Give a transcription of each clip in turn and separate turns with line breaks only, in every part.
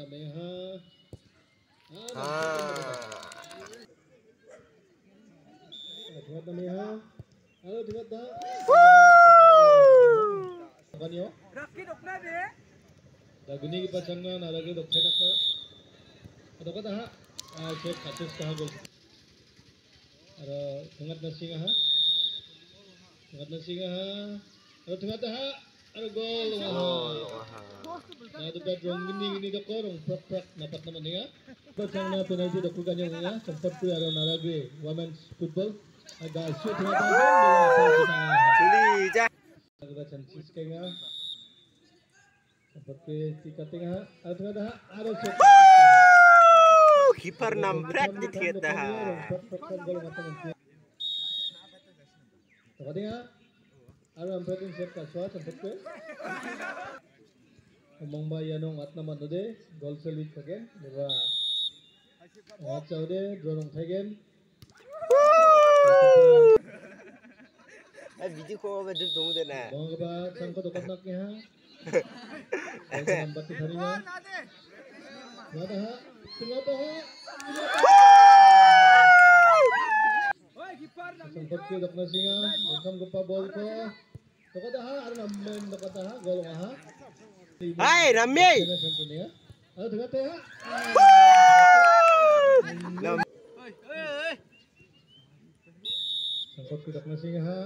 na may ha. Ah,
Ah.
Dengat na may ha. Halo, dengat na. Apa niyo?
Rakit ok na be.
Laguni ki pachang na nalagi dokte na ka. Ato ka ha. Ah, check katus ka gol. Ara dengat na singa ha. Dengat na singa ha. Ara dengat ha. Ara gol.
Oh.
Wah. Nah, itu rong gini gini doko rong prak prak dapat naman niya. Pachang na penalty doko kanya niya. Sempat ko ara nalagi women's football. Aga shoot na tayo.
Suli ja.
Kita chances kaya. Sempat ko tika tinga. Ara dengat ha. Ara shoot.
Kiper nampret di.
Tadi ya, ada ampetin set kaswa sempat ke. mongba yanong atna manode gol selik thaken eba wat chaude dronong thaken আর বিজি কো হবে
দুধ দমু দে
না বংবা সংক দোকান না নাম্বার তো ধরি না না দা তুমি তো হ্যাঁ সিংহ বল আর নাম্বার তো
Hai, Rami.
Ha,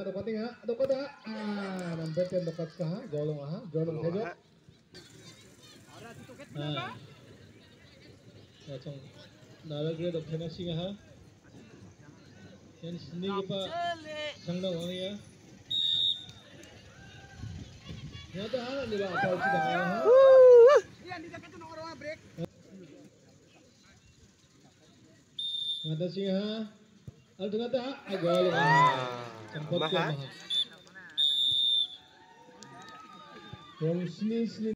dapat nga, dapat ha. Ah, nambet yan dapat ka ha, golong ha, golong kayo.
Ora tutuket
Ah. Ya chong nalagre dapat na singa ha. Yan sini pa sangda wani ya. Ya ta ha, di ba apa uci dah ha.
Yan di dapat no orang break.
Ngata singa ha. Al tengah ta ha, ah, golong ha. Sangkot ko. From sini sini